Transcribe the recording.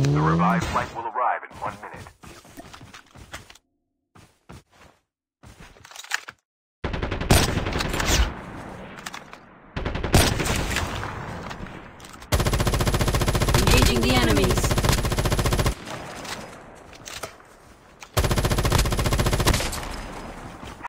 The revived flight will